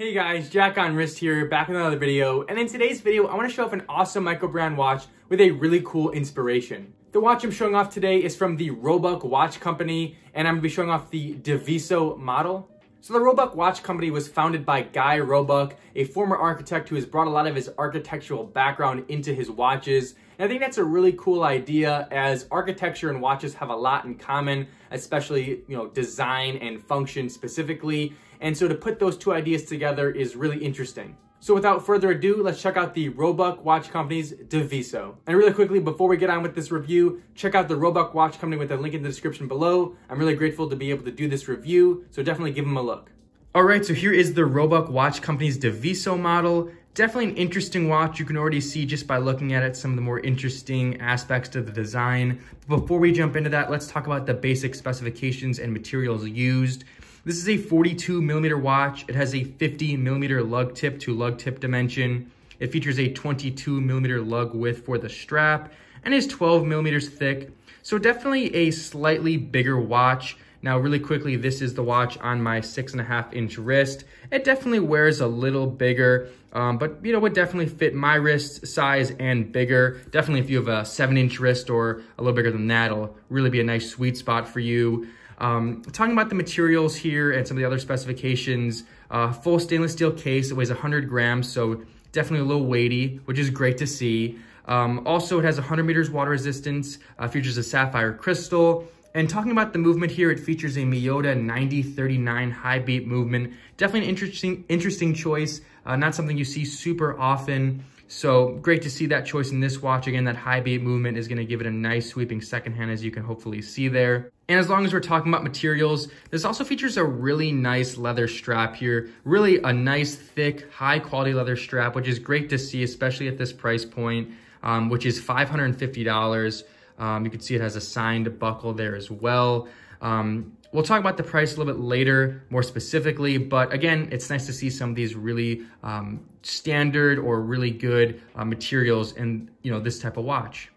Hey guys, Jack on Wrist here, back with another video. And in today's video, I wanna show off an awesome microbrand watch with a really cool inspiration. The watch I'm showing off today is from the Roebuck Watch Company, and I'm gonna be showing off the Diviso model. So the Roebuck Watch Company was founded by Guy Roebuck, a former architect who has brought a lot of his architectural background into his watches. And I think that's a really cool idea as architecture and watches have a lot in common, especially, you know, design and function specifically. And so to put those two ideas together is really interesting. So without further ado, let's check out the Roebuck Watch Company's Diviso. And really quickly, before we get on with this review, check out the Roebuck Watch Company with a link in the description below. I'm really grateful to be able to do this review, so definitely give them a look. All right, so here is the Roebuck Watch Company's Diviso model. Definitely an interesting watch. You can already see just by looking at it some of the more interesting aspects to the design. But before we jump into that, let's talk about the basic specifications and materials used. This is a 42 millimeter watch. It has a 50 millimeter lug tip to lug tip dimension. It features a 22 millimeter lug width for the strap and is 12 millimeters thick. So definitely a slightly bigger watch. Now, really quickly, this is the watch on my six and a half inch wrist. It definitely wears a little bigger, um, but you know, would definitely fit my wrist size and bigger. Definitely if you have a seven inch wrist or a little bigger than that, it'll really be a nice sweet spot for you. Um, talking about the materials here and some of the other specifications, uh, full stainless steel case, it weighs 100 grams, so definitely a little weighty, which is great to see. Um, also, it has 100 meters water resistance, uh, features a sapphire crystal, and talking about the movement here, it features a Miyota 9039 high beat movement. Definitely an interesting, interesting choice. Uh, not something you see super often. So great to see that choice in this watch. Again, that high beat movement is gonna give it a nice sweeping second hand as you can hopefully see there. And as long as we're talking about materials, this also features a really nice leather strap here. Really a nice, thick, high quality leather strap, which is great to see, especially at this price point, um, which is $550. Um, you can see it has a signed buckle there as well. Um, we'll talk about the price a little bit later, more specifically, but again, it's nice to see some of these really um, standard or really good uh, materials in you know this type of watch.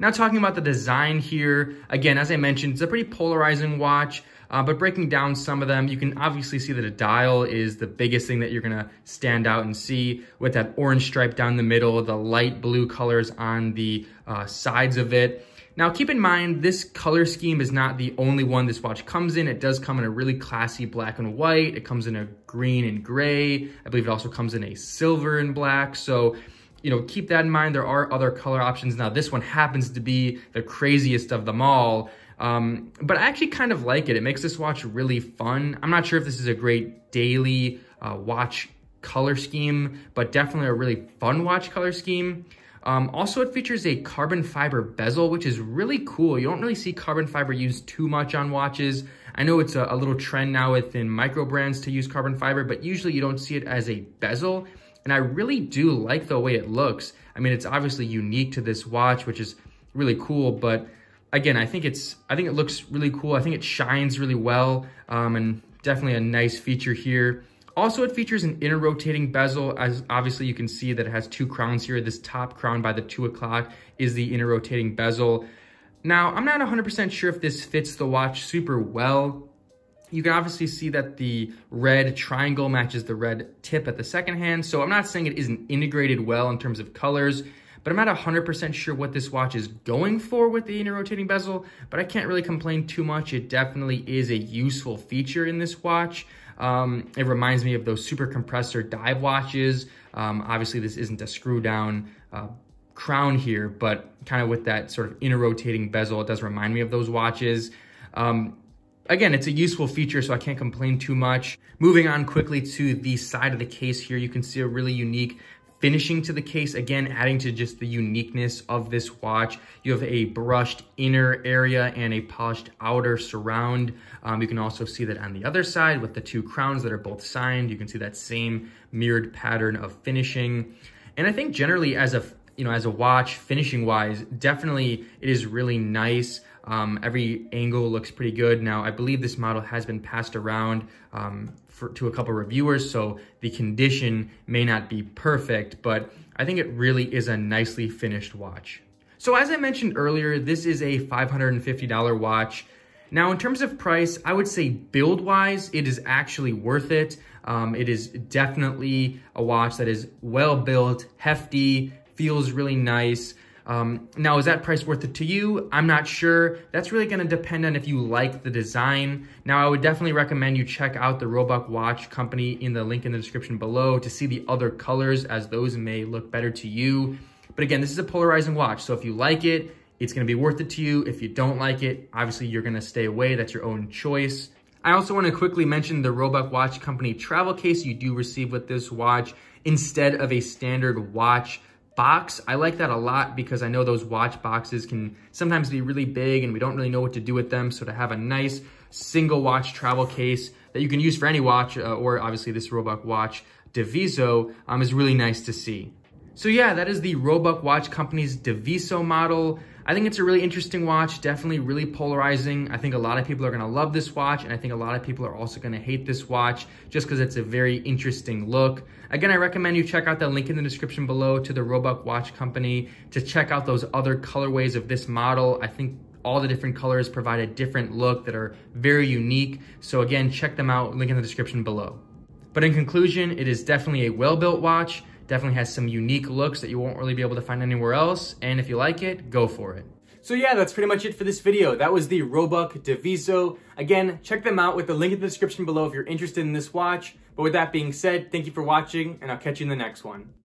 Now talking about the design here, again, as I mentioned, it's a pretty polarizing watch, uh, but breaking down some of them, you can obviously see that a dial is the biggest thing that you're gonna stand out and see with that orange stripe down the middle, the light blue colors on the uh, sides of it. Now keep in mind, this color scheme is not the only one this watch comes in. It does come in a really classy black and white. It comes in a green and gray. I believe it also comes in a silver and black. So, you know, keep that in mind. There are other color options. Now this one happens to be the craziest of them all. Um, but I actually kind of like it. It makes this watch really fun. I'm not sure if this is a great daily uh, watch color scheme, but definitely a really fun watch color scheme. Um, also, it features a carbon fiber bezel, which is really cool. You don't really see carbon fiber used too much on watches. I know it's a, a little trend now within micro brands to use carbon fiber, but usually you don't see it as a bezel. And I really do like the way it looks. I mean, it's obviously unique to this watch, which is really cool, but again, I think it's, I think it looks really cool. I think it shines really well um, and definitely a nice feature here. Also, it features an inner rotating bezel, as obviously you can see that it has two crowns here. This top crown by the two o'clock is the inner rotating bezel. Now, I'm not 100% sure if this fits the watch super well. You can obviously see that the red triangle matches the red tip at the second hand, so I'm not saying it isn't integrated well in terms of colors, but I'm not 100% sure what this watch is going for with the inner rotating bezel, but I can't really complain too much. It definitely is a useful feature in this watch. Um, it reminds me of those super compressor dive watches. Um, obviously, this isn't a screw down uh, crown here, but kind of with that sort of inner rotating bezel, it does remind me of those watches. Um, again, it's a useful feature, so I can't complain too much. Moving on quickly to the side of the case here, you can see a really unique finishing to the case, again, adding to just the uniqueness of this watch. You have a brushed inner area and a polished outer surround. Um, you can also see that on the other side with the two crowns that are both signed, you can see that same mirrored pattern of finishing. And I think generally as a you know, as a watch, finishing wise, definitely it is really nice. Um, every angle looks pretty good. Now, I believe this model has been passed around um, for, to a couple reviewers, so the condition may not be perfect, but I think it really is a nicely finished watch. So as I mentioned earlier, this is a $550 watch. Now, in terms of price, I would say build-wise, it is actually worth it. Um, it is definitely a watch that is well built, hefty, feels really nice. Um, now, is that price worth it to you? I'm not sure. That's really gonna depend on if you like the design. Now, I would definitely recommend you check out the Roebuck Watch Company in the link in the description below to see the other colors as those may look better to you. But again, this is a polarizing watch. So if you like it, it's gonna be worth it to you. If you don't like it, obviously you're gonna stay away. That's your own choice. I also wanna quickly mention the Roebuck Watch Company travel case you do receive with this watch instead of a standard watch box. I like that a lot because I know those watch boxes can sometimes be really big and we don't really know what to do with them. So to have a nice single watch travel case that you can use for any watch uh, or obviously this Roebuck watch Diviso um, is really nice to see. So yeah, that is the Roebuck Watch Company's Diviso model. I think it's a really interesting watch, definitely really polarizing. I think a lot of people are gonna love this watch, and I think a lot of people are also gonna hate this watch just because it's a very interesting look. Again, I recommend you check out the link in the description below to the Roebuck Watch Company to check out those other colorways of this model. I think all the different colors provide a different look that are very unique. So again, check them out, link in the description below. But in conclusion, it is definitely a well-built watch. Definitely has some unique looks that you won't really be able to find anywhere else. And if you like it, go for it. So yeah, that's pretty much it for this video. That was the Roebuck Diviso. Again, check them out with the link in the description below if you're interested in this watch. But with that being said, thank you for watching, and I'll catch you in the next one.